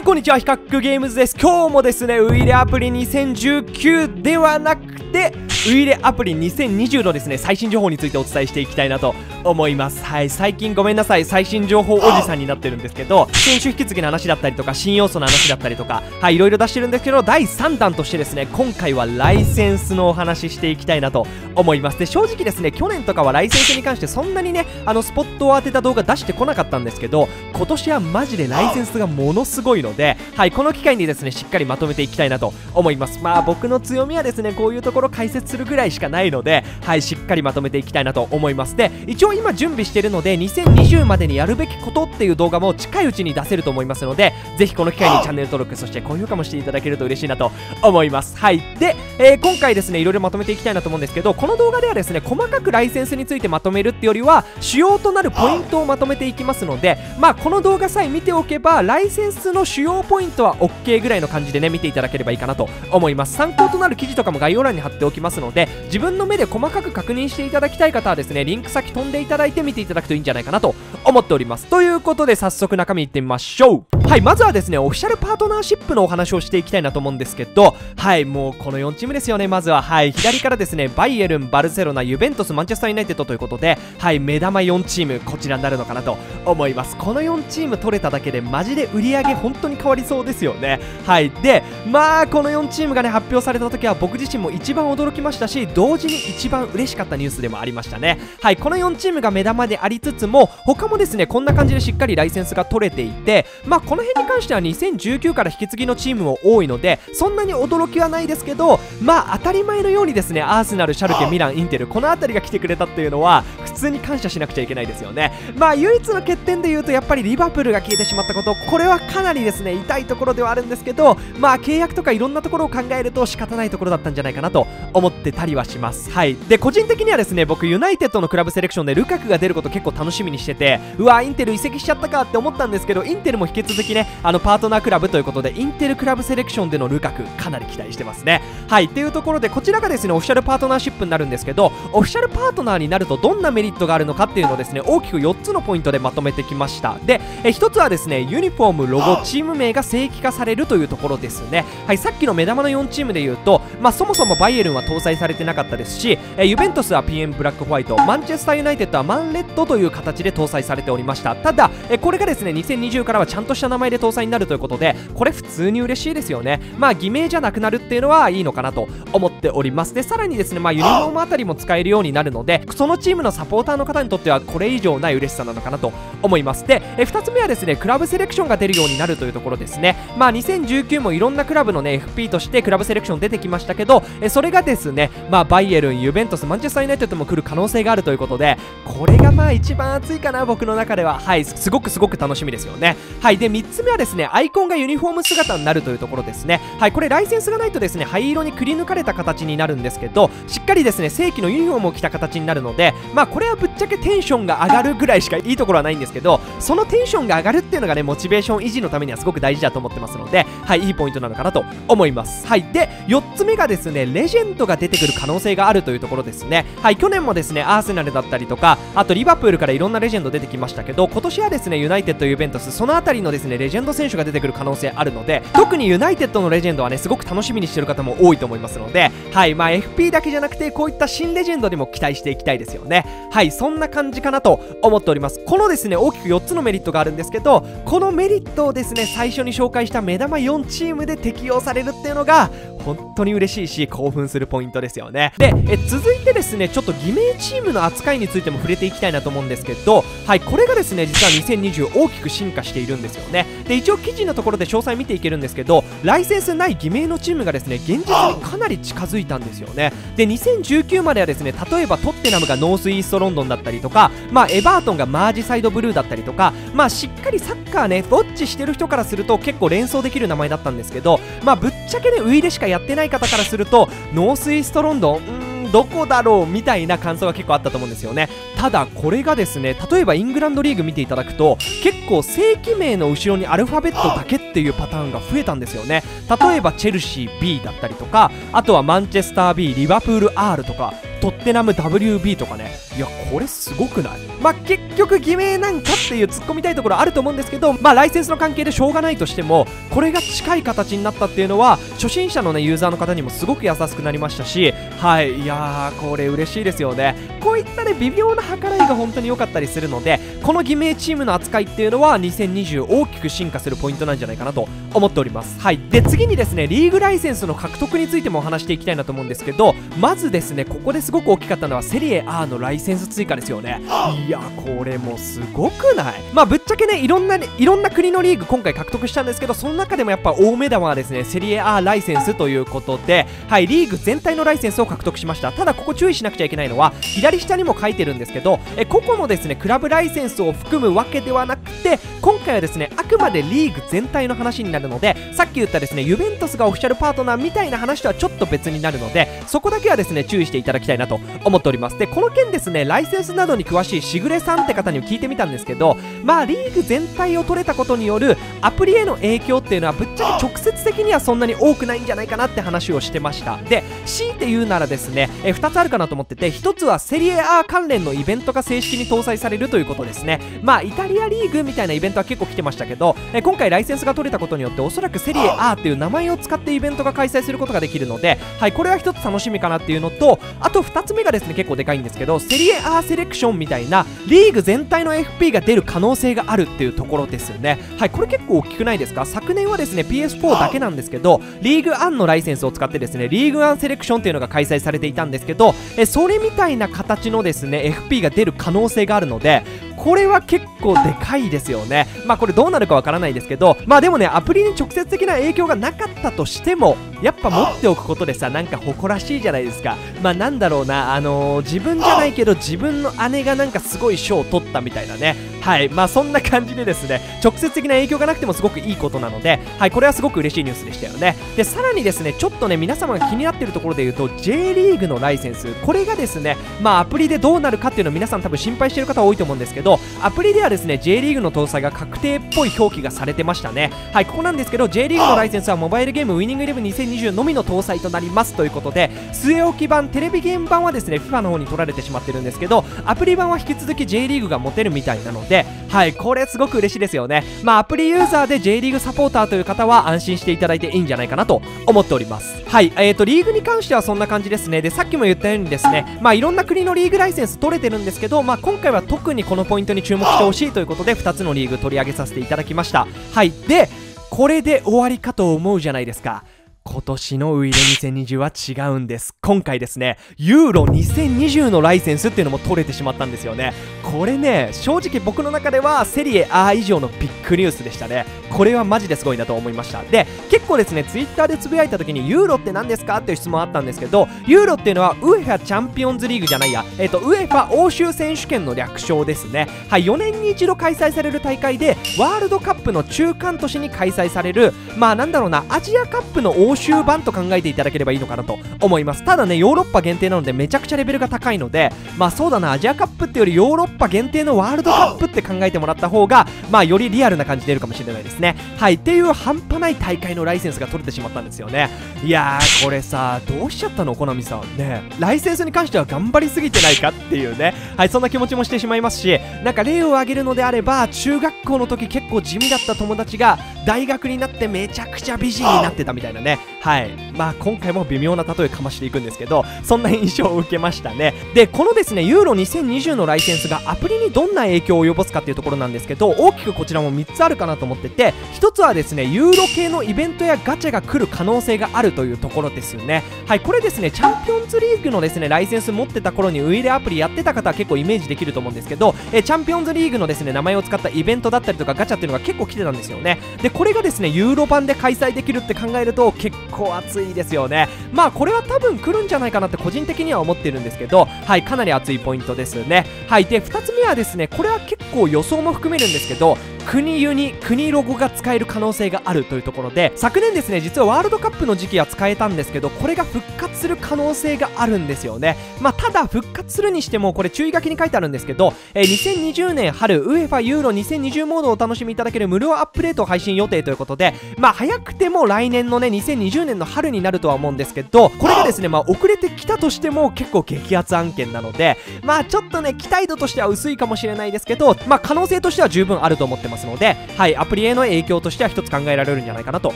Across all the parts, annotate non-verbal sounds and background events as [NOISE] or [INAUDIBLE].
はいこんにちは。ヒカックゲームズです。今日もですねウイレアプリ2019ではなくてウイレアプリ2020のですね最新情報についてお伝えしていきたいなと思います。はい最近ごめんなさい。最新情報おじさんになってるんですけど選手引き継ぎの話だったりとか新要素の話だったりとかはいいろいろ出してるんですけど第3弾としてですね今回はライセンスのお話ししていきたいなと思います。で正直ですね去年とかはライセンスに関してそんなにねあのスポットを当てた動画出してこなかったんですけど今年はマジでライセンスがものすごいのではいこの機会にですねしっかりまとめていきたいなと思います。まあ僕の強みはですねこういうところ解説するぐらいしかないのではいしっかりまとめていきたいなと思います。で一応今準備してるので2020までにやるべきことっていう動画も近いうちに出せると思いますのでぜひこの機会にチャンネル登録そして高評価もしていただけると嬉しいなと思います。はい。で、えー、今回ですねいろいろまとめていきたいなと思うんですけどこの動画ではですね細かくライセンスについてまとめるってよりは主要となるポイントをまとめていきますのでまあこの動画さえ見ておけばライセンスの主要ポイントは OK ぐらいの感じでね見ていただければいいかなと思います。参考となる記事とかも概要欄に貼っておきますので自分の目で細かく確認していただきたい方はですねリンク先飛んでいただいて見ていただくといいんじゃないかなと思っております。ということで早速中身いってみましょう。はいまずはですねオフィシャルパートナーシップのお話をしていきたいなと思うんですけどはいもうこの4チームですよねまずは。はい左からですねバイエルンバルセロナユベントスマンチェスターユナイテッドということではい目玉4チームこちらになるのかなと思います。この4チーム取れただけでマジで売り上げ本当に変わりそうですよね。はいでまあこの4チームがね発表された時は僕自身も一番驚きました。まし同時に一番嬉しかったニュースでもありましたね。はいこの4チームが目玉でありつつも他もですねこんな感じでしっかりライセンスが取れていてまあこの辺に関しては2019から引き継ぎのチームも多いのでそんなに驚きはないですけどまあ当たり前のようにですねアーセナルシャルケミランインテルこの辺りが来てくれたっていうのは普通に感謝しなくちゃいけないですよね。まあ唯一の欠点で言うとやっぱりリバプールが消えてしまったこと。これはかなりですね痛いところではあるんですけどまあ契約とかいろんなところを考えると仕方ないところだったんじゃないかなと思ってたりはします。はい。で個人的にはですね僕ユナイテッドのクラブセレクションでルカクが出ること結構楽しみにしててうわインテル移籍しちゃったかって思ったんですけどインテルも引き続きねあのパートナークラブということでインテルクラブセレクションでのルカクかなり期待してますね。はい。っていうところでこちらがですねオフィシャルパートナーシップになるんですけどオフィシャルパートナーになるとどんなメリットがあるのかっていうのをですね大きく4つのポイントでまとめてきました。でえ1つはですねユニフォームロゴチーム名が正規化されるというところですね。はい。さっきの目玉の4チームで言うとまあそもそもバイエルンは搭載されてなかったですしえユベントスは PM ブラックホワイトマンチェスターユナイテッドはマンレッドという形で搭載されておりました。ただえこれがですね2020からはちゃんとした名前で搭載になるということでこれ普通に嬉しいですよね。まあ偽名じゃなくなるっていうのはいいのかなと思っております。でさらにですねまあユニフォームあたりも使えるようになるのでそのチームのサポーターの方にとってはこれ以上ない嬉しさなのかなと思います。でえ2つ目はですねクラブセレクションが出るようになるというところですね。まあ2019もいろんなクラブのね FP としてクラブセレクション出てきましたけどえそれがですねね。まあバイエルンユベントスマンチェスターユナイテッドも来る可能性があるということでこれがまあ一番熱いかな僕の中では。はいすごくすごく楽しみですよね。はいで3つ目はですねアイコンがユニフォーム姿になるというところですね。はいこれライセンスがないとですね灰色にくり抜かれた形になるんですけどしっかりですね正規のユニフォームを着た形になるのでまあこれはぶっちゃけテンションが上がるぐらいしかいいところはないんですけどそのテンションが上がるっていうのがねモチベーション維持のためにはすごく大事だと思ってますのではいいいポイントなのかなと思います。はいで4つ目がですねレジェンドが出てくる可能性があるというところですね。はい去年もですねアーセナルだったりとかあとリバプールからいろんなレジェンド出てきましたけど今年はですねユナイテッドユベントスそのあたりのですねレジェンド選手が出てくる可能性あるので特にユナイテッドのレジェンドはねすごく楽しみにしてる方も多いと思いますのではいまあ FP だけじゃなくてこういった新レジェンドにも期待していきたいですよね。はいそんな感じかなと思っております。このですね大きく4つのメリットがあるんですけどこのメリットをですね最初に紹介した目玉4チームで適用されるっていうのが本当に嬉しいし興奮するポイントですよね。でえ続いてですねちょっと偽名チームの扱いについても触れていきたいなと思うんですけどはいこれがですね実は2020大きく進化しているんですよね。で一応記事のところで詳細見ていけるんですけどライセンスない偽名のチームがですね現実にかなり近づいたんですよね。で2019まではですね例えばトッテナムがノースイーストロンドンだったりとかまあエバートンがマージサイドブルーだったりとかまあしっかりサッカーねウォッチしてる人からすると結構連想できる名前だったんですけどまあぶっちゃけねウイレしかやってない方からするとノースイーストロンドンうんどこだろうみたいな感想が結構あったと思うんですよね。ただこれがですね例えばイングランドリーグ見ていただくと結構正規名の後ろにアルファベットだけっていうパターンが増えたんですよね。例えばチェルシー B だったりとかあとはマンチェスター B リバプール R とかトッテナム WB とかね。いやこれすごくない？まあ結局偽名なんかっていう突っ込みたいところあると思うんですけどまあライセンスの関係でしょうがないとしてもこれが近い形になったっていうのは初心者のねユーザーの方にもすごく優しくなりましたしはいいやーこれ嬉しいですよね。こういったね微妙な計らいが本当に良かったりするのでこの偽名チームの扱いっていうのは2020大きく進化するポイントなんじゃないかなと思っております。はいで次にですねリーグライセンスの獲得についてもお話していきたいなと思うんですけどまずですねここですすごく大きかったのはセリエ R のライセンス追加ですよね。いやこれもすごくない？まあぶっちゃけねいろんないろんな国のリーグ今回獲得したんですけどその中でもやっぱ大目玉はですねセリエ R ライセンスということではいリーグ全体のライセンスを獲得しました。ただここ注意しなくちゃいけないのは左下にも書いてるんですけどえ個々のですねクラブライセンスを含むわけではなくて今回はですねあくまでリーグ全体の話になるのでさっき言ったですねユベントスがオフィシャルパートナーみたいな話とはちょっと別になるのでそこだけはですね注意していただきたいなと思っております。でこの件ですねライセンスなどに詳しいしぐれさんって方に聞いてみたんですけどまあリーグ全体を取れたことによるアプリへの影響っていうのはぶっちゃけ直接的にはそんなに多くないんじゃないかなって話をしてました。で強いて言うならですねえ2つあるかなと思ってて1つはセリエ R 関連のイベントが正式に搭載されるということですね。まあイタリアリーグみたいなイベントは結構来てましたけどえ今回ライセンスが取れたことによっておそらくセリエ R っていう名前を使ってイベントが開催することができるのではいこれは1つ楽しみかなっていうのとあと2つ目がですね結構でかいんですけどセリエ R セレクションみたいなリーグ全体の FP が出る可能性があるっていうところですよね。はいこれ結構大きくないですか？昨年はですね PS4 だけなんですけどリーグアンのライセンスを使ってですねリーグアンセレクションっていうのが開催されていたんですけどえそれみたいな形のですね FP が出る可能性があるのでこれは結構でかいですよね。まあこれどうなるかわからないですけどまあでもねアプリに直接的な影響がなかったとしてもやっぱ持っておくことでさなんか誇らしいじゃないですか。まあなんだろうなあのー、自分じゃないけど自分の姉がなんかすごい賞を取ったみたいなね。はいまあ [LAUGHS] そんな感じでですね直接的な影響がなくてもすごくいいことなのではいこれはすごく嬉しいニュースでしたよね。でさらにですねちょっとね皆様が気になってるところで言うと J リーグのライセンス。これがですねまあアプリでどうなるかっていうのを皆さん多分心配してる方多いと思うんですけどアプリではですね J リーグの搭載が確定っぽい表記がされてましたね。はいここなんですけど J リーグのライセンスはモバイルゲームウィニングイレブン2020のみの搭載となりますということで据え置き版テレビゲーム版はですね FIFA の方に取られてしまってるんですけどアプリ版は引き続き J リーグが持てるみたいなのではいこれすごく嬉しいですよね。まあアプリユーザーで J リーグサポーターという方は安心していただいていいんじゃないかなと思っております。はいえーとリーグに関してはそんな感じですね。でさっきも言ったようにですねまあいろんな国のリーグライセンス取れてるんですけどまあ今回は特にこのポイントに注目してほしいということで2つのリーグ取り上げさせていただきました。はいでこれで終わりかと思うじゃないですか。今年のウイレ2020は違うんです。今回ですねユーロ2020のライセンスっていうのも取れてしまったんですよね。これね正直僕の中ではセリエ R 以上のビッグニュースでしたね。これはマジですごいなと思いました。で結構ですねツイッターでつぶやいた時にユーロって何ですかっていう質問あったんですけどユーロっていうのはウエファチャンピオンズリーグじゃないや。えっ、とウエファ欧州選手権の略称ですね。はい4年に一度開催される大会でワールドカップの中間都市に開催されるまあなんだろうなアジアカップの欧州版と考えていただければいいのかなと思います。ただねヨーロッパ限定なのでめちゃくちゃレベルが高いのでまあそうだなアジアカップってよりヨーロッパ限定のワールドカップって考えてもらった方がまあよりリアルな感じ出るかもしれないですね。はいっていう半端ない大会のライセンスが取れてしまったんですよね。いやーこれさどうしちゃったの？コナミさん。ねライセンスに関しては頑張りすぎてないかっていうね。はいそんな気持ちもしてしまいますしなんか例を挙げるのであれば中学校の時結構地味だった友達が大学になってめちゃくちゃ美人になってたみたいなね。はい。まあ今回も微妙な例えかましていくんですけどそんな印象を受けましたね。でこのですねユーロ2020のライセンスがアプリにどんな影響を及ぼすかっていうところなんですけど大きくこちらも3つあるかなと思ってて1つはですねユーロ系のイベントやガチャが来る可能性があるというところですよね。はいこれですねチャンピオンズリーグのですねライセンス持ってた頃にウイレアプリやってた方は結構イメージできると思うんですけどえチャンピオンズリーグのですね名前を使ったイベントだったりとかガチャっていうのが結構来てたんですよね。でこれがですねユーロ版で開催できるって考えると結構暑いですよね。まあこれは多分来るんじゃないかなって個人的には思ってるんですけどはいかなり熱いポイントですね。はいで2つ目はですねこれは結構予想も含めるんですけど国ユニ国ロゴが使える可能性があるというところで昨年ですね実はワールドカップの時期は使えたんですけどこれが復活する可能性があるんですよね。まあただ復活するにしてもこれ注意書きに書いてあるんですけど、えー、2020年春 UEFA ユーロ2020モードをお楽しみいただける無料アップデート配信予定ということでまあ早くても来年のね2020年の春になるとは思うんですけどこれがですねまあ遅れてきたとしても結構激アツ案件なのでまあちょっとね期待度としては薄いかもしれないですけどまあ可能性としては十分あると思ってますのではいアプリへの影響としては一つ考えられるんじゃないかなと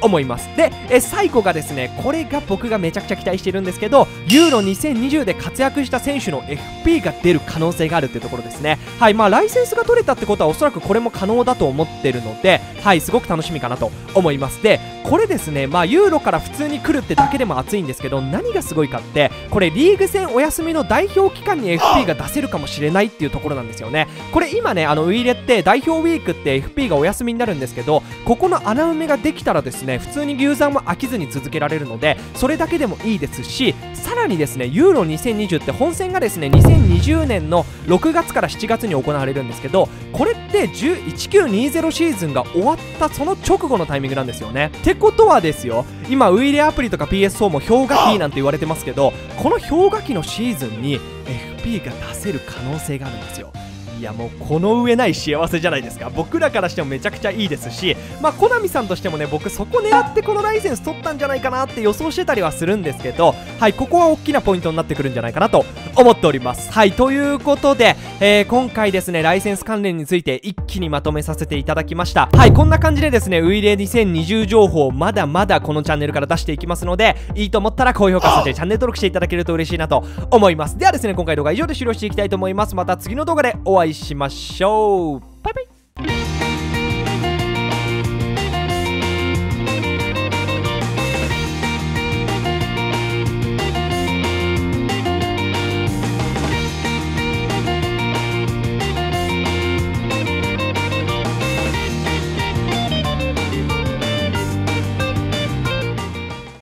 思います。でえ最後がですねこれが僕がめちゃくちゃ期待してるんですけどユーロ2020で活躍した選手の FP が出る可能性があるっていうところですね。はいまあライセンスが取れたってことはおそらくこれも可能だと思ってるのではいすごく楽しみかなと思います。でこれですねまあユーロから普通に来るってだけでも熱いんですけど何がすごいかってこれリーグ戦お休みの代表期間に FP が出せるかもしれないっていうところなんですよね。これ今ねあのウイイレって代表ウィーク FP がお休みになるんですけどここの穴埋めができたらですね普通にユーザーも飽きずに続けられるのでそれだけでもいいですしさらにですねユーロ2020って本戦がですね2020年の6月から7月に行われるんですけどこれって1920シーズンが終わったその直後のタイミングなんですよね。ってことはですよ今ウイレアプリとか PS4 も氷河期なんて言われてますけどこの氷河期のシーズンに FP が出せる可能性があるんですよ。いやもうこの上ない幸せじゃないですか。僕らからしてもめちゃくちゃいいですしまあコナミさんとしてもね僕そこ狙ってこのライセンス取ったんじゃないかなって予想してたりはするんですけどはいここは大きなポイントになってくるんじゃないかなと思っております。はいということで、えー、今回ですねライセンス関連について一気にまとめさせていただきました。はいこんな感じでですねウイレ2020情報まだまだこのチャンネルから出していきますのでいいと思ったら高評価そしてチャンネル登録していただけると嬉しいなと思います。ではですね今回動画は以上で終了していきたいと思います。また次の動画でお会い会いしましょう。